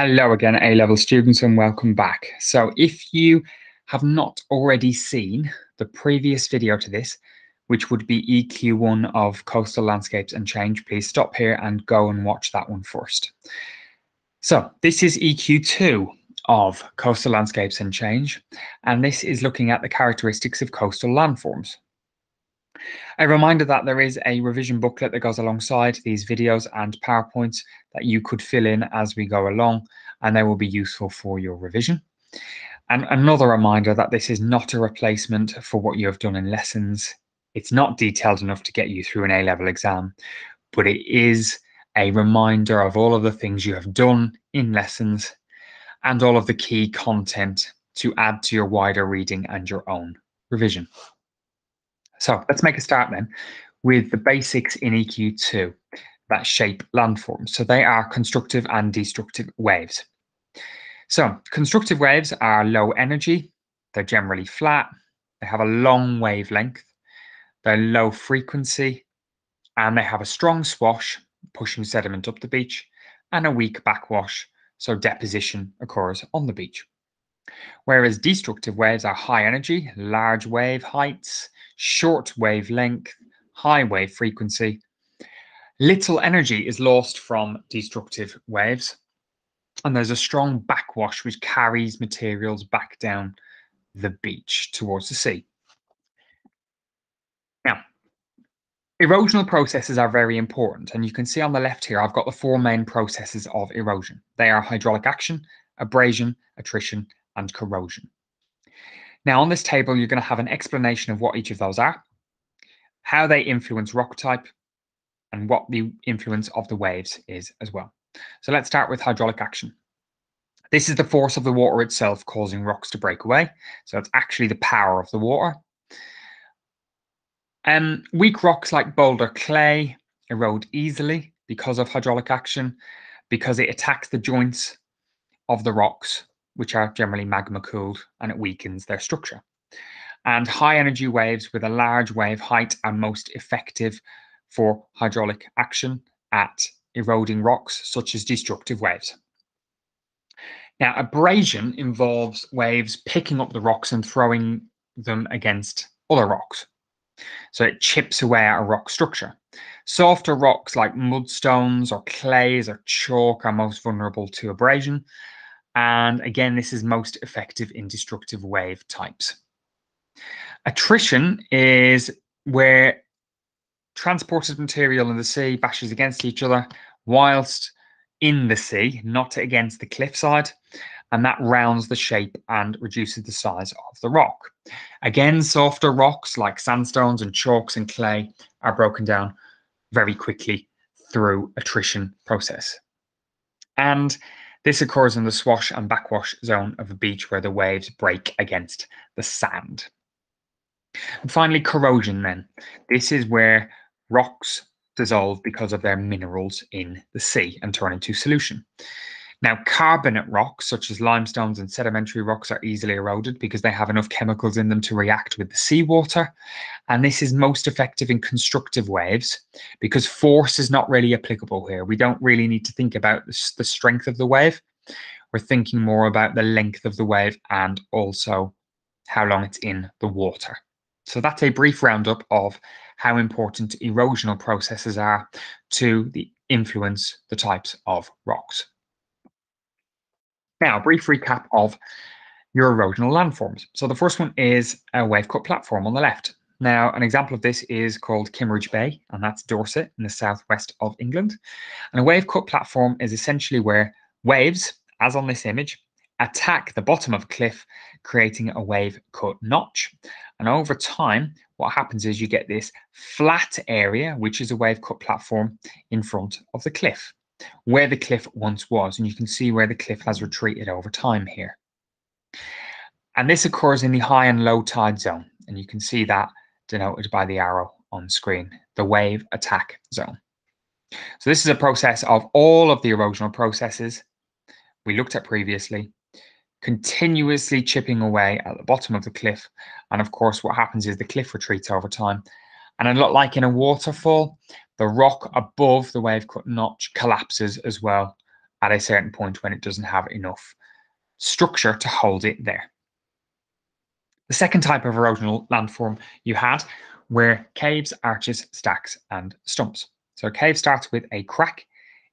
Hello again, A-level students, and welcome back. So if you have not already seen the previous video to this, which would be EQ1 of Coastal Landscapes and Change, please stop here and go and watch that one first. So this is EQ2 of Coastal Landscapes and Change, and this is looking at the characteristics of coastal landforms. A reminder that there is a revision booklet that goes alongside these videos and PowerPoints that you could fill in as we go along, and they will be useful for your revision. And another reminder that this is not a replacement for what you have done in lessons. It's not detailed enough to get you through an A-level exam, but it is a reminder of all of the things you have done in lessons and all of the key content to add to your wider reading and your own revision. So let's make a start then with the basics in EQ2 that shape landforms. So they are constructive and destructive waves. So constructive waves are low energy, they're generally flat, they have a long wavelength, they're low frequency, and they have a strong swash pushing sediment up the beach and a weak backwash, so deposition occurs on the beach. Whereas destructive waves are high energy, large wave heights, short wavelength, high wave frequency. Little energy is lost from destructive waves, and there's a strong backwash which carries materials back down the beach towards the sea. Now, erosional processes are very important, and you can see on the left here, I've got the four main processes of erosion. They are hydraulic action, abrasion, attrition, and corrosion. Now on this table, you're going to have an explanation of what each of those are, how they influence rock type, and what the influence of the waves is as well. So let's start with hydraulic action. This is the force of the water itself causing rocks to break away. So it's actually the power of the water. Um, weak rocks like boulder clay erode easily because of hydraulic action, because it attacks the joints of the rocks which are generally magma cooled, and it weakens their structure. And high energy waves with a large wave height are most effective for hydraulic action at eroding rocks, such as destructive waves. Now, abrasion involves waves picking up the rocks and throwing them against other rocks. So it chips away at a rock structure. Softer rocks like mudstones or clays or chalk are most vulnerable to abrasion, and again, this is most effective in destructive wave types. Attrition is where transported material in the sea bashes against each other whilst in the sea, not against the cliffside, and that rounds the shape and reduces the size of the rock. Again, softer rocks like sandstones and chalks and clay are broken down very quickly through attrition process. And this occurs in the swash and backwash zone of a beach where the waves break against the sand. And finally, corrosion then. This is where rocks dissolve because of their minerals in the sea and turn into solution. Now, carbonate rocks, such as limestones and sedimentary rocks, are easily eroded because they have enough chemicals in them to react with the seawater. And this is most effective in constructive waves because force is not really applicable here. We don't really need to think about the strength of the wave. We're thinking more about the length of the wave and also how long it's in the water. So that's a brief roundup of how important erosional processes are to the influence the types of rocks. Now, a brief recap of your erosional landforms. So the first one is a wave cut platform on the left. Now, an example of this is called Kimmeridge Bay, and that's Dorset in the southwest of England. And a wave cut platform is essentially where waves, as on this image, attack the bottom of a cliff, creating a wave cut notch. And over time, what happens is you get this flat area, which is a wave cut platform in front of the cliff where the cliff once was. And you can see where the cliff has retreated over time here. And this occurs in the high and low tide zone. And you can see that denoted by the arrow on screen, the wave attack zone. So this is a process of all of the erosional processes we looked at previously, continuously chipping away at the bottom of the cliff. And of course, what happens is the cliff retreats over time. And a lot like in a waterfall, the rock above the wave cut notch collapses as well at a certain point when it doesn't have enough structure to hold it there. The second type of erosional landform you had were caves, arches, stacks, and stumps. So a cave starts with a crack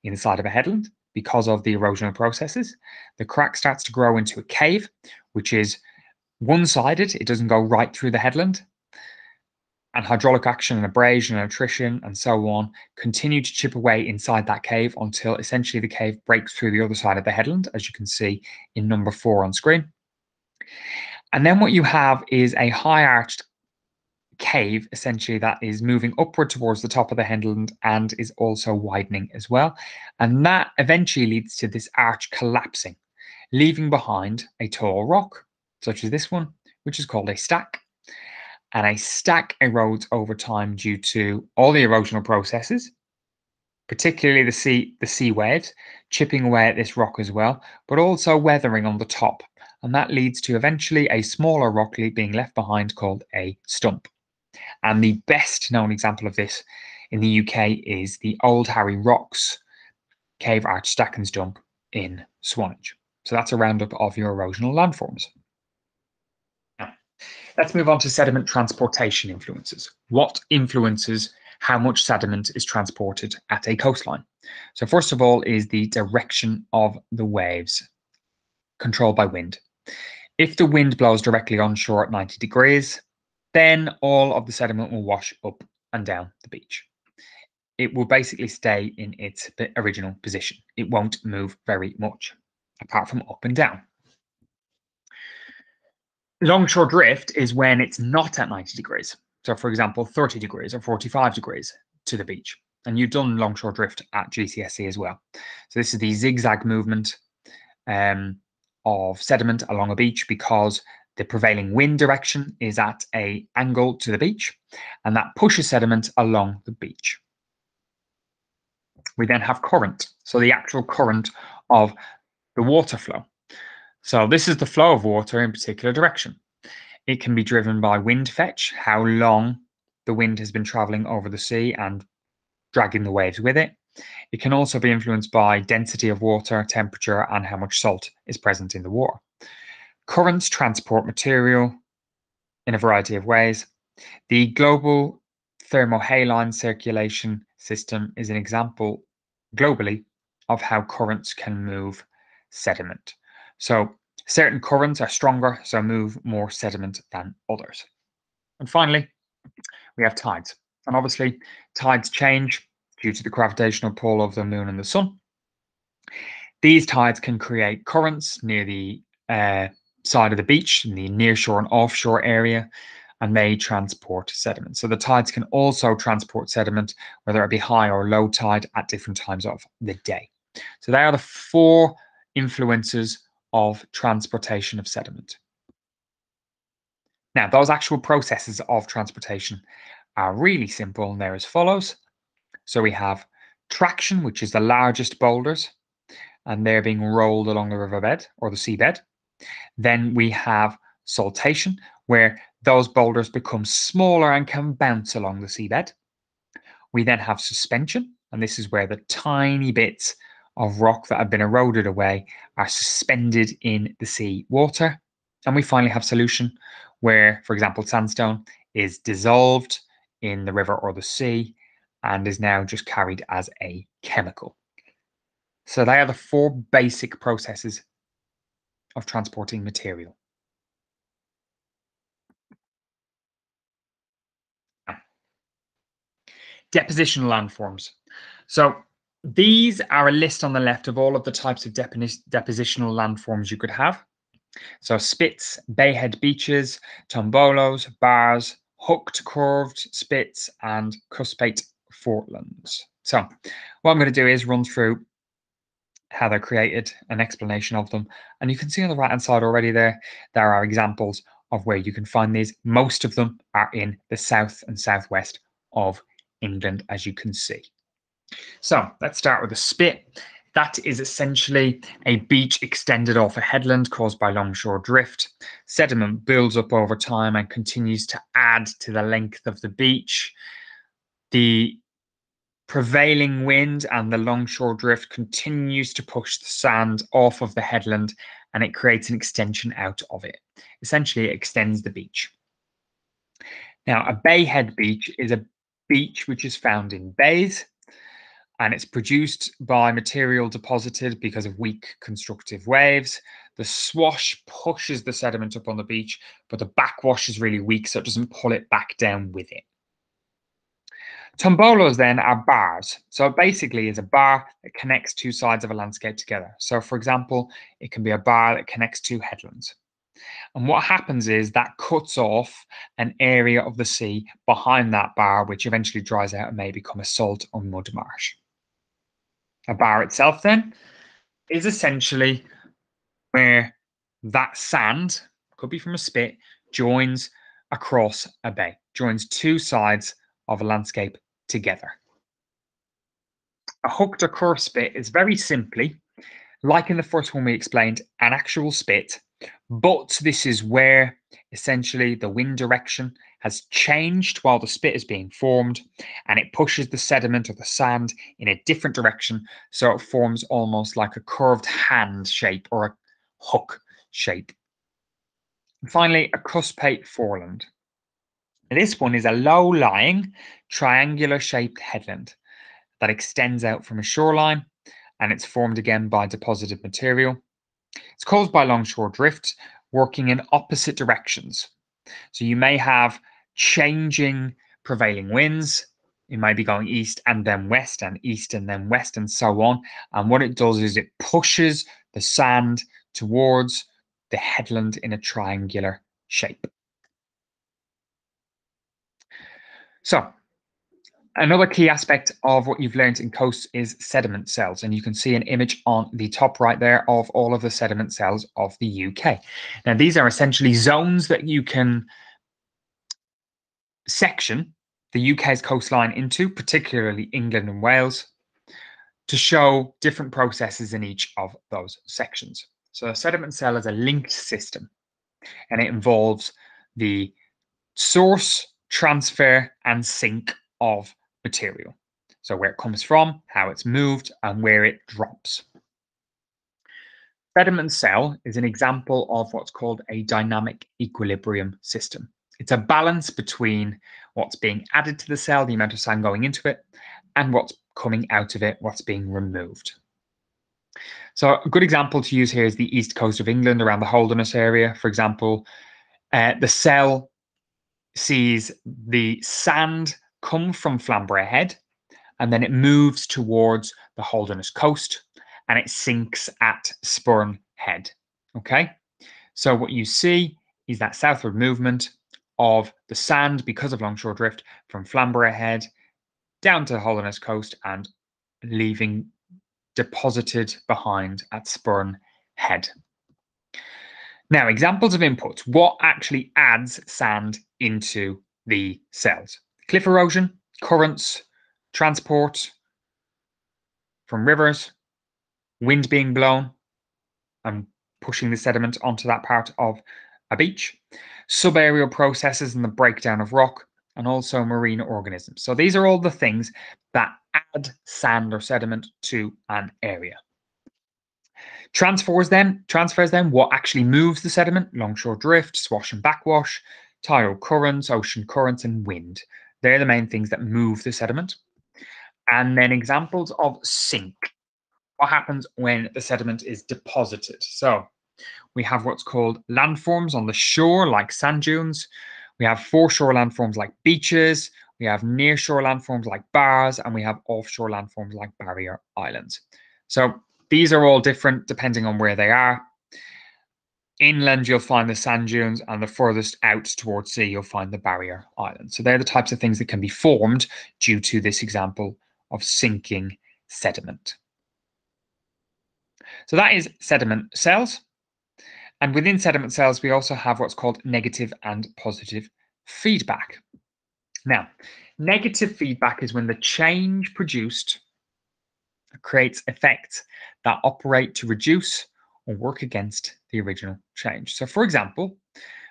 inside of a headland because of the erosional processes. The crack starts to grow into a cave, which is one-sided. It doesn't go right through the headland. And hydraulic action and abrasion and attrition and so on continue to chip away inside that cave until essentially the cave breaks through the other side of the headland, as you can see in number four on screen. And then what you have is a high arched cave essentially that is moving upward towards the top of the headland and is also widening as well. And that eventually leads to this arch collapsing, leaving behind a tall rock, such as this one, which is called a stack. And a stack erodes over time due to all the erosional processes, particularly the sea, the sea waves, chipping away at this rock as well, but also weathering on the top. And that leads to eventually a smaller rock being left behind called a stump. And the best known example of this in the UK is the Old Harry Rocks Cave Arch Stack and Stump in Swanage. So that's a roundup of your erosional landforms. Let's move on to sediment transportation influences. What influences how much sediment is transported at a coastline? So first of all is the direction of the waves controlled by wind. If the wind blows directly onshore at 90 degrees, then all of the sediment will wash up and down the beach. It will basically stay in its original position. It won't move very much, apart from up and down. Longshore drift is when it's not at 90 degrees. So, for example, 30 degrees or 45 degrees to the beach. And you've done longshore drift at GCSE as well. So, this is the zigzag movement um, of sediment along a beach because the prevailing wind direction is at a angle to the beach, and that pushes sediment along the beach. We then have current, so the actual current of the water flow. So this is the flow of water in particular direction. It can be driven by wind fetch, how long the wind has been traveling over the sea and dragging the waves with it. It can also be influenced by density of water, temperature, and how much salt is present in the water. Currents transport material in a variety of ways. The global thermohaline circulation system is an example globally of how currents can move sediment. So certain currents are stronger, so move more sediment than others. And finally, we have tides. And obviously, tides change due to the gravitational pull of the moon and the sun. These tides can create currents near the uh, side of the beach in the nearshore and offshore area and they transport sediment. So the tides can also transport sediment, whether it be high or low tide at different times of the day. So they are the four influences of transportation of sediment. Now, those actual processes of transportation are really simple and they're as follows. So we have traction, which is the largest boulders, and they're being rolled along the riverbed or the seabed. Then we have saltation, where those boulders become smaller and can bounce along the seabed. We then have suspension, and this is where the tiny bits of rock that have been eroded away are suspended in the sea water. And we finally have solution, where, for example, sandstone is dissolved in the river or the sea and is now just carried as a chemical. So they are the four basic processes of transporting material. Depositional landforms. So these are a list on the left of all of the types of depositional landforms you could have. So spits, bayhead beaches, tombolos, bars, hooked curved spits, and cuspate forelands. So what I'm going to do is run through how they're created, an explanation of them. And you can see on the right hand side already there, there are examples of where you can find these. Most of them are in the south and southwest of England, as you can see. So let's start with a spit. That is essentially a beach extended off a headland caused by longshore drift. Sediment builds up over time and continues to add to the length of the beach. The prevailing wind and the longshore drift continues to push the sand off of the headland and it creates an extension out of it. Essentially, it extends the beach. Now, a bayhead beach is a beach which is found in bays and it's produced by material deposited because of weak constructive waves. The swash pushes the sediment up on the beach, but the backwash is really weak, so it doesn't pull it back down with it. Tombolos then are bars. So it basically is a bar that connects two sides of a landscape together. So for example, it can be a bar that connects two headlands. And what happens is that cuts off an area of the sea behind that bar, which eventually dries out and may become a salt or mud marsh. A bar itself then is essentially where that sand, could be from a spit, joins across a bay, joins two sides of a landscape together. A hooked or curved spit is very simply, like in the first one we explained, an actual spit, but this is where essentially the wind direction has changed while the spit is being formed and it pushes the sediment or the sand in a different direction so it forms almost like a curved hand shape or a hook shape. And finally, a cuspate foreland. This one is a low-lying, triangular-shaped headland that extends out from a shoreline, and it's formed again by deposited material. It's caused by longshore drift working in opposite directions. So you may have changing prevailing winds. It might be going east and then west and east and then west and so on. And what it does is it pushes the sand towards the headland in a triangular shape. So another key aspect of what you've learned in coasts is sediment cells. And you can see an image on the top right there of all of the sediment cells of the UK. Now, these are essentially zones that you can section the UK's coastline into, particularly England and Wales, to show different processes in each of those sections. So a sediment cell is a linked system, and it involves the source transfer and sink of material. So where it comes from, how it's moved, and where it drops. Sediment cell is an example of what's called a dynamic equilibrium system. It's a balance between what's being added to the cell, the amount of sand going into it, and what's coming out of it, what's being removed. So a good example to use here is the east coast of England around the Holderness area. For example, uh, the cell sees the sand come from Flamborough Head and then it moves towards the Holderness coast and it sinks at Spurn Head. Okay, so what you see is that southward movement of the sand because of longshore drift from Flamborough Head down to the Holderness coast and leaving deposited behind at Spurn Head. Now, examples of inputs. What actually adds sand into the cells? Cliff erosion, currents, transport from rivers, wind being blown and pushing the sediment onto that part of a beach, subaerial processes and the breakdown of rock, and also marine organisms. So these are all the things that add sand or sediment to an area. Transfers then, transfers then, what actually moves the sediment? Longshore drift, swash and backwash, tidal currents, ocean currents, and wind. They're the main things that move the sediment. And then examples of sink. What happens when the sediment is deposited? So we have what's called landforms on the shore, like sand dunes. We have foreshore landforms like beaches. We have nearshore landforms like bars, and we have offshore landforms like barrier islands. So these are all different depending on where they are. Inland, you'll find the sand dunes, and the furthest out towards sea, you'll find the barrier islands. So they're the types of things that can be formed due to this example of sinking sediment. So that is sediment cells. And within sediment cells, we also have what's called negative and positive feedback. Now, negative feedback is when the change produced creates effects that operate to reduce or work against the original change. So, for example,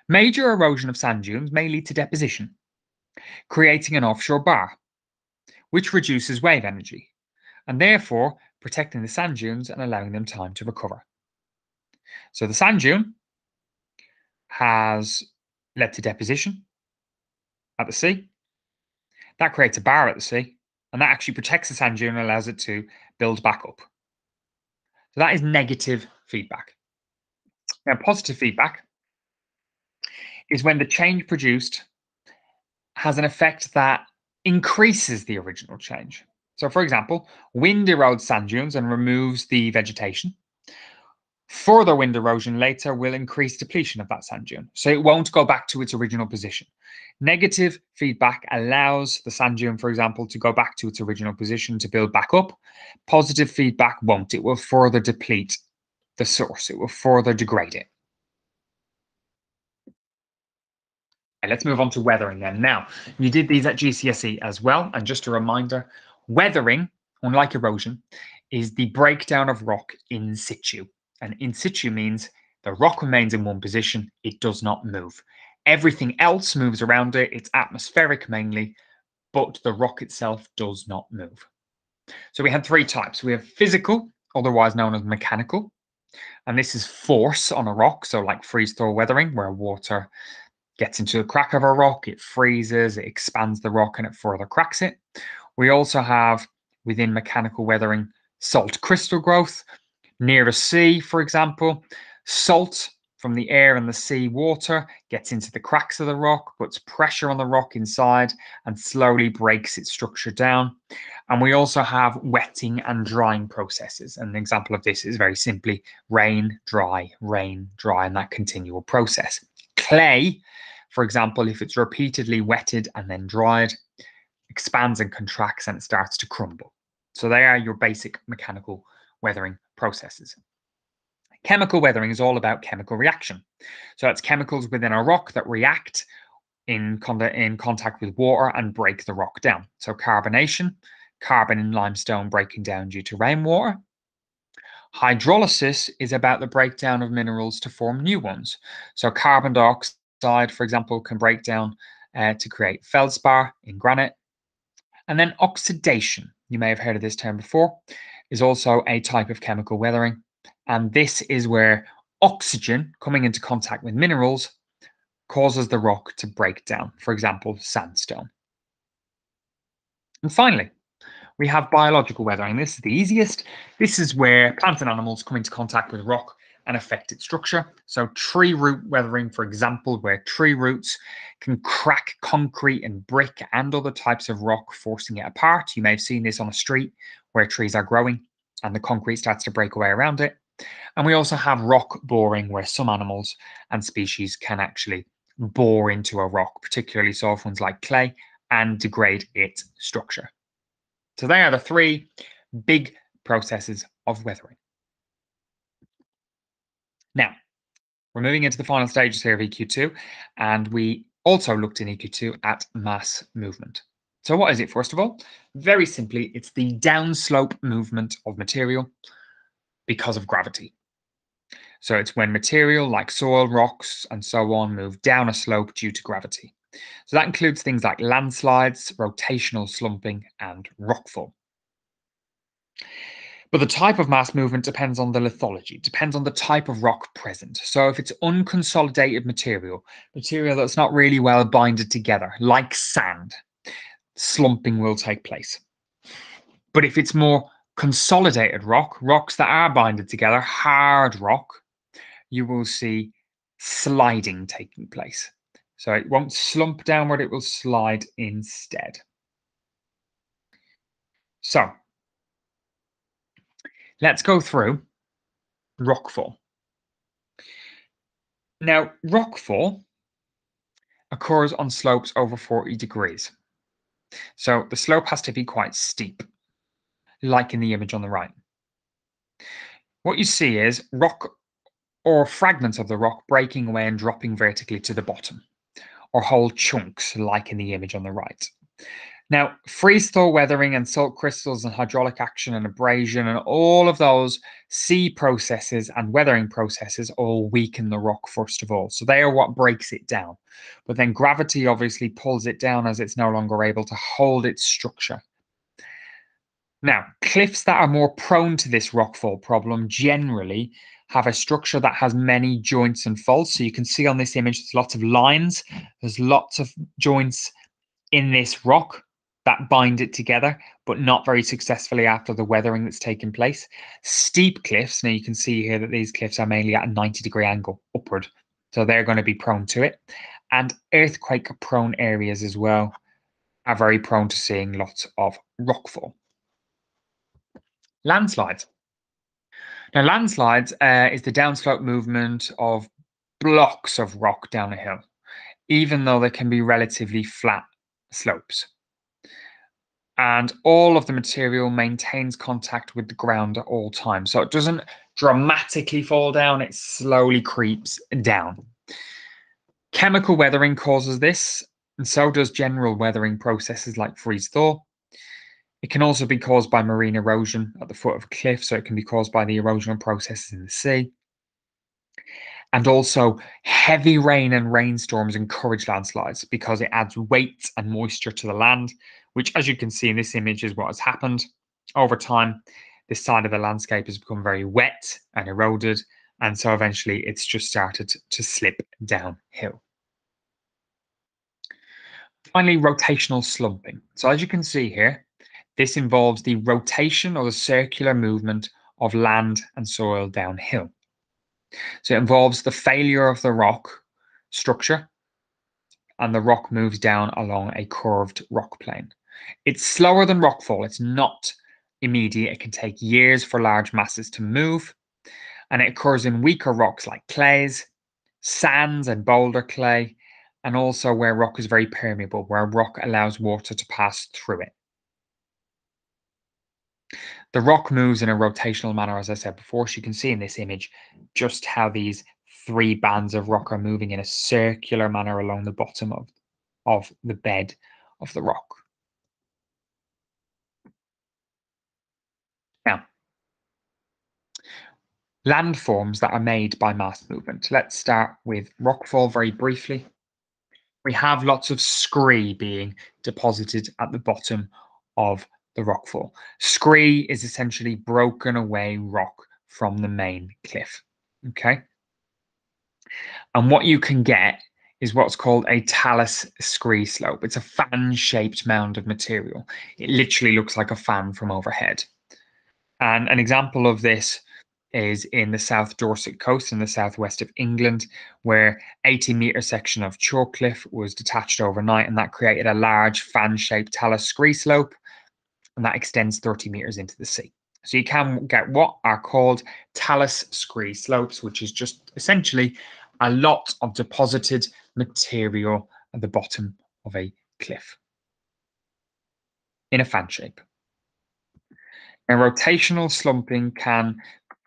major erosion of sand dunes may lead to deposition, creating an offshore bar, which reduces wave energy and therefore protecting the sand dunes and allowing them time to recover. So the sand dune has led to deposition at the sea. That creates a bar at the sea, and that actually protects the sand dune and allows it to build back up. So that is negative feedback. Now, positive feedback is when the change produced has an effect that increases the original change. So, for example, wind erodes sand dunes and removes the vegetation. Further wind erosion later will increase depletion of that sand dune, so it won't go back to its original position. Negative feedback allows the sand dune, for example, to go back to its original position to build back up. Positive feedback won't. It will further deplete the source. It will further degrade it. Okay, let's move on to weathering then. Now, you did these at GCSE as well. And just a reminder, weathering, unlike erosion, is the breakdown of rock in situ. And in situ means the rock remains in one position, it does not move. Everything else moves around it, it's atmospheric mainly, but the rock itself does not move. So we had three types. We have physical, otherwise known as mechanical, and this is force on a rock, so like freeze-thaw weathering, where water gets into the crack of a rock, it freezes, it expands the rock, and it further cracks it. We also have within mechanical weathering salt crystal growth near a sea, for example. Salt from the air and the sea water gets into the cracks of the rock, puts pressure on the rock inside, and slowly breaks its structure down. And we also have wetting and drying processes. And An example of this is very simply rain, dry, rain, dry, and that continual process. Clay, for example, if it's repeatedly wetted and then dried, expands and contracts and it starts to crumble. So they are your basic mechanical weathering processes. Chemical weathering is all about chemical reaction. So it's chemicals within a rock that react in, con in contact with water and break the rock down. So carbonation, carbon in limestone breaking down due to rainwater. Hydrolysis is about the breakdown of minerals to form new ones. So carbon dioxide, for example, can break down uh, to create feldspar in granite. And then oxidation, you may have heard of this term before, is also a type of chemical weathering. And this is where oxygen coming into contact with minerals causes the rock to break down, for example, sandstone. And finally, we have biological weathering. This is the easiest. This is where plants and animals come into contact with rock and affect its structure. So tree root weathering, for example, where tree roots can crack concrete and brick and other types of rock, forcing it apart. You may have seen this on a street where trees are growing and the concrete starts to break away around it. And we also have rock boring, where some animals and species can actually bore into a rock, particularly soft ones like clay, and degrade its structure. So they are the three big processes of weathering. Now, we're moving into the final stages here of EQ2, and we also looked in EQ2 at mass movement. So what is it, first of all? Very simply, it's the downslope movement of material because of gravity. So it's when material like soil, rocks, and so on move down a slope due to gravity. So that includes things like landslides, rotational slumping, and rockfall. But the type of mass movement depends on the lithology, depends on the type of rock present. So if it's unconsolidated material, material that's not really well binded together, like sand, slumping will take place. But if it's more consolidated rock, rocks that are binded together, hard rock, you will see sliding taking place. So it won't slump downward, it will slide instead. So let's go through rockfall. Now, rockfall occurs on slopes over 40 degrees. So the slope has to be quite steep, like in the image on the right. What you see is rock or fragments of the rock breaking away and dropping vertically to the bottom, or whole chunks, like in the image on the right. Now, freeze thaw weathering and salt crystals and hydraulic action and abrasion and all of those sea processes and weathering processes all weaken the rock, first of all. So they are what breaks it down. But then gravity obviously pulls it down as it's no longer able to hold its structure Now, cliffs that are more prone to this rockfall problem generally have a structure that has many joints and faults. So you can see on this image, there's lots of lines, there's lots of joints in this rock that bind it together, but not very successfully after the weathering that's taken place. Steep cliffs, now you can see here that these cliffs are mainly at a 90 degree angle upward. So they're going to be prone to it. And earthquake prone areas as well are very prone to seeing lots of rockfall. Landslides. Now, landslides uh, is the downslope movement of blocks of rock down a hill, even though they can be relatively flat slopes. And all of the material maintains contact with the ground at all times. So it doesn't dramatically fall down, it slowly creeps down. Chemical weathering causes this, and so does general weathering processes like freeze thaw. It can also be caused by marine erosion at the foot of a cliff, so it can be caused by the erosional processes in the sea. And also, heavy rain and rainstorms encourage landslides because it adds weight and moisture to the land, which, as you can see in this image, is what has happened. Over time, this side of the landscape has become very wet and eroded, and so eventually it's just started to slip downhill. Finally, rotational slumping. So as you can see here, this involves the rotation or the circular movement of land and soil downhill. So it involves the failure of the rock structure and the rock moves down along a curved rock plane. It's slower than rockfall. It's not immediate. It can take years for large masses to move. And it occurs in weaker rocks like clays, sands and boulder clay, and also where rock is very permeable, where rock allows water to pass through it. The rock moves in a rotational manner, as I said before. So you can see in this image just how these three bands of rock are moving in a circular manner along the bottom of, of the bed of the rock. Now, landforms that are made by mass movement. Let's start with rockfall very briefly. We have lots of scree being deposited at the bottom of the rockfall. Scree is essentially broken away rock from the main cliff. Okay. And what you can get is what's called a talus scree slope. It's a fan shaped mound of material. It literally looks like a fan from overhead. And an example of this is in the South Dorset coast in the southwest of England, where 80 meter section of chalk cliff was detached overnight, and that created a large fan shaped talus scree slope and that extends 30 meters into the sea. So you can get what are called talus scree slopes, which is just essentially a lot of deposited material at the bottom of a cliff in a fan shape. And rotational slumping can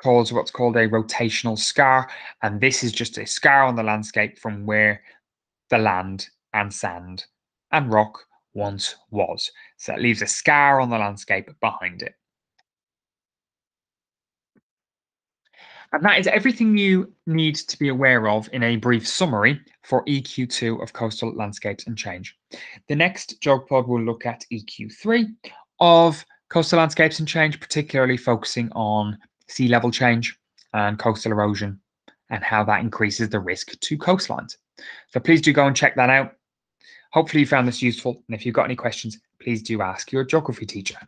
cause what's called a rotational scar, and this is just a scar on the landscape from where the land and sand and rock once was. So it leaves a scar on the landscape behind it. And that is everything you need to be aware of in a brief summary for EQ2 of coastal landscapes and change. The next GeogPod will look at EQ3 of coastal landscapes and change, particularly focusing on sea level change and coastal erosion and how that increases the risk to coastlines. So please do go and check that out. Hopefully you found this useful. And if you've got any questions, please do ask your geography teacher.